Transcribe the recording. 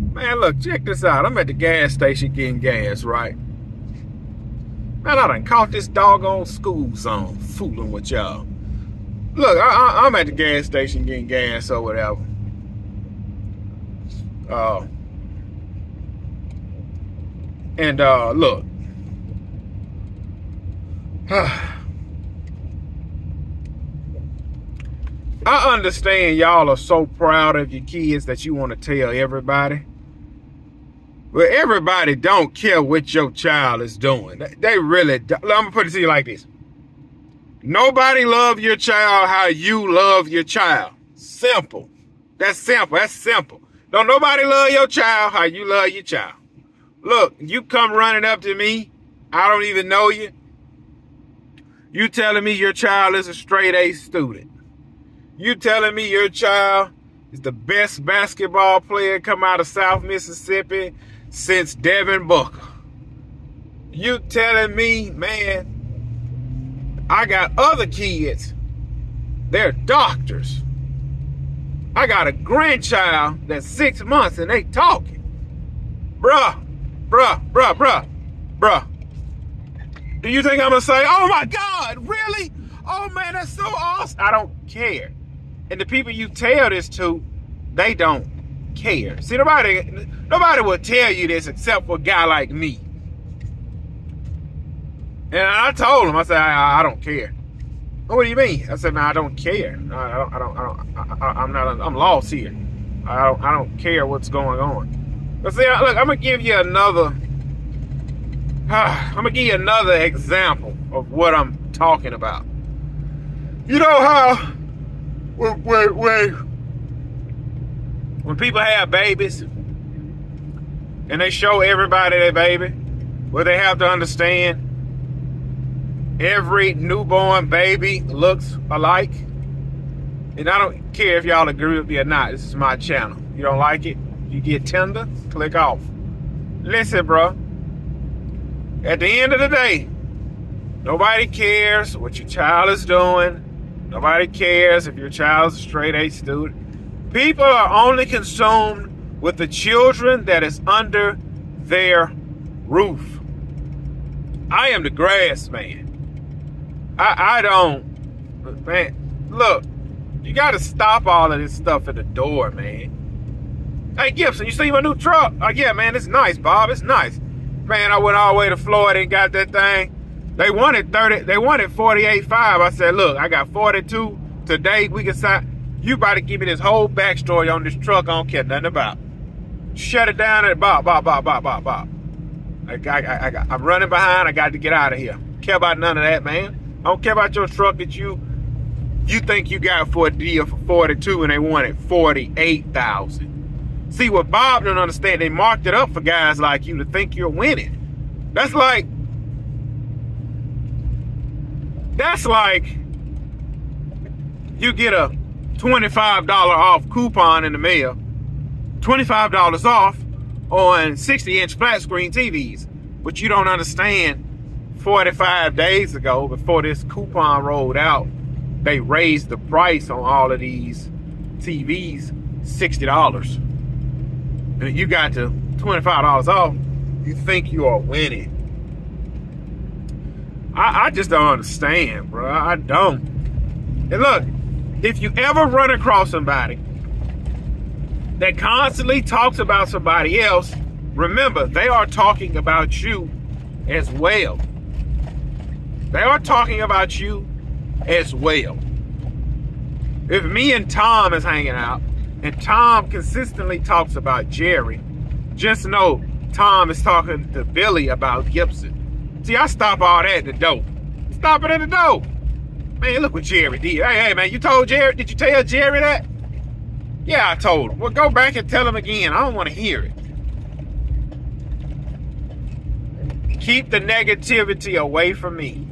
Man, look, check this out. I'm at the gas station getting gas, right? Man, I done caught this doggone school zone fooling with y'all. Look, I, am at the gas station getting gas or whatever. Uh, and uh, look. I understand y'all are so proud of your kids that you want to tell everybody. But everybody don't care what your child is doing. They really don't. I'm going to put it to you like this. Nobody love your child how you love your child. Simple. That's simple. That's simple. Don't nobody love your child how you love your child. Look, you come running up to me. I don't even know you. You telling me your child is a straight A student. You telling me your child is the best basketball player come out of South Mississippi since Devin Booker. You telling me, man, I got other kids. They're doctors. I got a grandchild that's six months and they talking. Bruh, bruh, bruh, bruh, bruh. Do you think I'm gonna say, oh my God, really? Oh man, that's so awesome. I don't care. And the people you tell this to, they don't care. See, nobody, nobody will tell you this except for a guy like me. And I told him, I said, I, I don't care. what do you mean? I said, man, I don't care. I don't, I don't, I don't, I, am not, I'm lost here. I don't, I don't care what's going on. But see, look, I'm gonna give you another, I'm gonna give you another example of what I'm talking about. You know how, when, when, when when people have babies and they show everybody their baby, well, they have to understand every newborn baby looks alike. And I don't care if y'all agree with me or not. This is my channel. You don't like it? You get tender? Click off. Listen, bro. At the end of the day, nobody cares what your child is doing. Nobody cares if your child's a straight A student. People are only consumed with the children that is under their roof. I am the grass man. I, I don't, man, look, you got to stop all of this stuff at the door, man. Hey, Gibson, you see my new truck? Oh, yeah, man, it's nice, Bob. It's nice. Man, I went all the way to Florida and got that thing. They wanted 30, they wanted 48.5. I said, look, I got 42 today. We can sign. You about to give me this whole backstory on this truck I don't care nothing about. Shut it down and bop, bop, bop, bop, bop, bop. I, I, I, I'm running behind. I got to get out of here. Care about none of that, man. I don't care about your truck that you you think you got for a deal for 42 and they wanted 48,000. See what Bob don't understand, they marked it up for guys like you to think you're winning. That's like that's like you get a $25 off coupon in the mail, $25 off on 60 inch flat screen TVs. But you don't understand 45 days ago, before this coupon rolled out, they raised the price on all of these TVs $60. And you got to $25 off, you think you are winning. I, I just don't understand, bro. I don't. And look, if you ever run across somebody that constantly talks about somebody else, remember, they are talking about you as well. They are talking about you as well. If me and Tom is hanging out, and Tom consistently talks about Jerry, just know Tom is talking to Billy about Gibson. See, I stop all that at the door. Stop it at the door. Man, look what Jerry did. Hey, hey, man, you told Jerry, did you tell Jerry that? Yeah, I told him. Well, go back and tell him again. I don't want to hear it. Keep the negativity away from me.